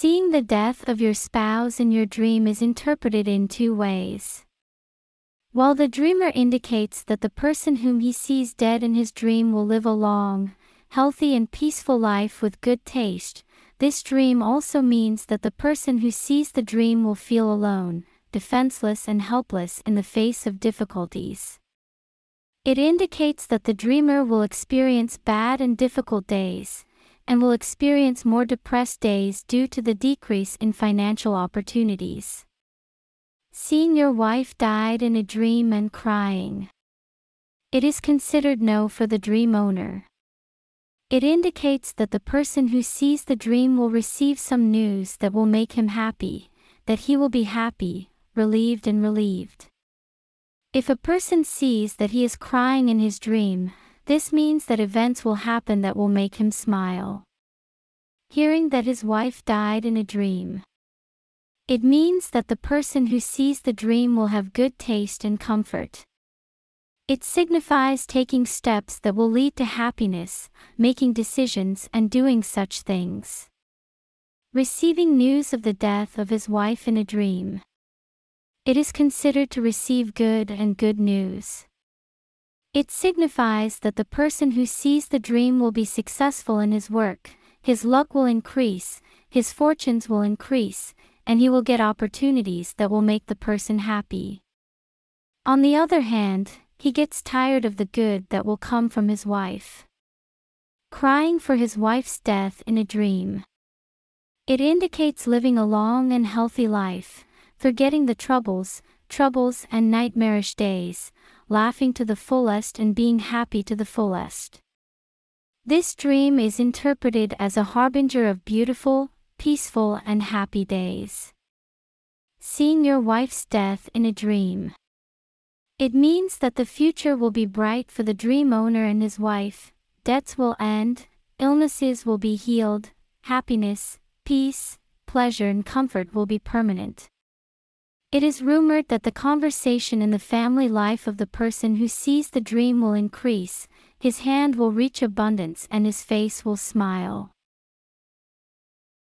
Seeing the death of your spouse in your dream is interpreted in two ways. While the dreamer indicates that the person whom he sees dead in his dream will live a long, healthy and peaceful life with good taste, this dream also means that the person who sees the dream will feel alone, defenseless and helpless in the face of difficulties. It indicates that the dreamer will experience bad and difficult days, and will experience more depressed days due to the decrease in financial opportunities. Seeing your wife died in a dream and crying. It is considered no for the dream owner. It indicates that the person who sees the dream will receive some news that will make him happy, that he will be happy, relieved and relieved. If a person sees that he is crying in his dream, this means that events will happen that will make him smile. Hearing that his wife died in a dream. It means that the person who sees the dream will have good taste and comfort. It signifies taking steps that will lead to happiness, making decisions and doing such things. Receiving news of the death of his wife in a dream. It is considered to receive good and good news. It signifies that the person who sees the dream will be successful in his work, his luck will increase, his fortunes will increase, and he will get opportunities that will make the person happy. On the other hand, he gets tired of the good that will come from his wife. Crying for his wife's death in a dream. It indicates living a long and healthy life, forgetting the troubles, troubles and nightmarish days, laughing to the fullest and being happy to the fullest. This dream is interpreted as a harbinger of beautiful, peaceful and happy days. Seeing your wife's death in a dream. It means that the future will be bright for the dream owner and his wife, debts will end, illnesses will be healed, happiness, peace, pleasure and comfort will be permanent. It is rumored that the conversation in the family life of the person who sees the dream will increase, his hand will reach abundance and his face will smile.